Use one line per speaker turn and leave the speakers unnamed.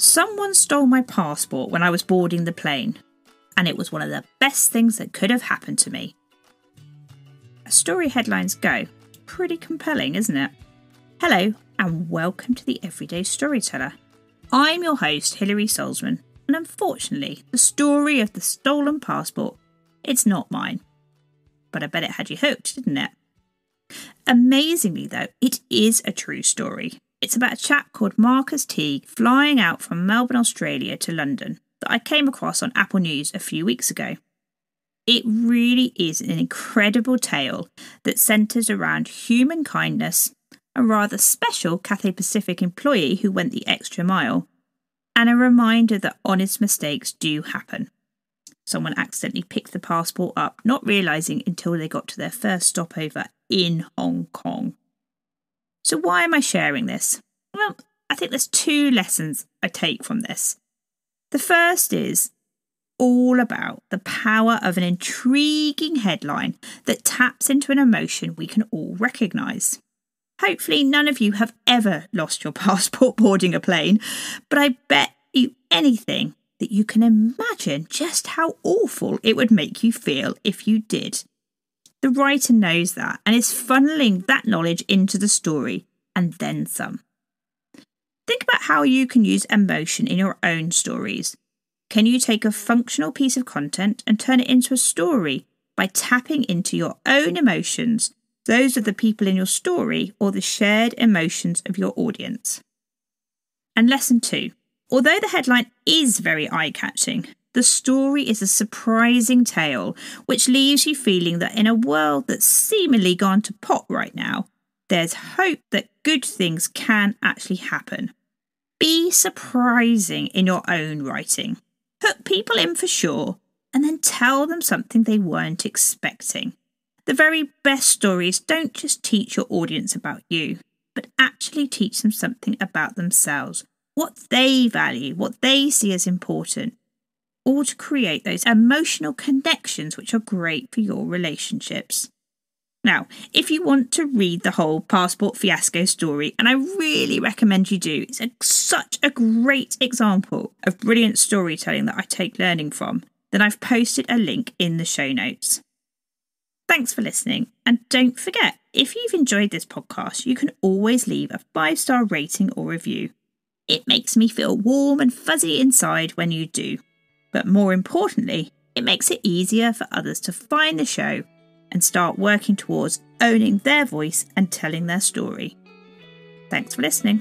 Someone stole my passport when I was boarding the plane, and it was one of the best things that could have happened to me. As story headlines go, pretty compelling, isn't it? Hello, and welcome to the Everyday Storyteller. I'm your host, Hilary Salzman, and unfortunately, the story of the stolen passport, it's not mine. But I bet it had you hooked, didn't it? Amazingly, though, it is a true story. It's about a chap called Marcus Teague flying out from Melbourne, Australia to London that I came across on Apple News a few weeks ago. It really is an incredible tale that centres around human kindness, a rather special Cathay Pacific employee who went the extra mile, and a reminder that honest mistakes do happen. Someone accidentally picked the passport up, not realising until they got to their first stopover in Hong Kong. So, why am I sharing this? Well, I think there's two lessons I take from this. The first is all about the power of an intriguing headline that taps into an emotion we can all recognise. Hopefully, none of you have ever lost your passport boarding a plane, but I bet you anything that you can imagine just how awful it would make you feel if you did. The writer knows that and is funneling that knowledge into the story and then some. Think about how you can use emotion in your own stories. Can you take a functional piece of content and turn it into a story by tapping into your own emotions, those of the people in your story, or the shared emotions of your audience? And lesson two although the headline is very eye catching, the story is a surprising tale which leaves you feeling that in a world that's seemingly gone to pot right now, there's hope that good things can actually happen. Be surprising in your own writing. Hook people in for sure, and then tell them something they weren't expecting. The very best stories don't just teach your audience about you, but actually teach them something about themselves, what they value, what they see as important, all to create those emotional connections which are great for your relationships. Now, if you want to read the whole passport fiasco story, and I really recommend you do, it's a, such a great example of brilliant storytelling that I take learning from, then I've posted a link in the show notes. Thanks for listening, and don't forget if you've enjoyed this podcast, you can always leave a five star rating or review. It makes me feel warm and fuzzy inside when you do. But more importantly, it makes it easier for others to find the show and start working towards owning their voice and telling their story. Thanks for listening.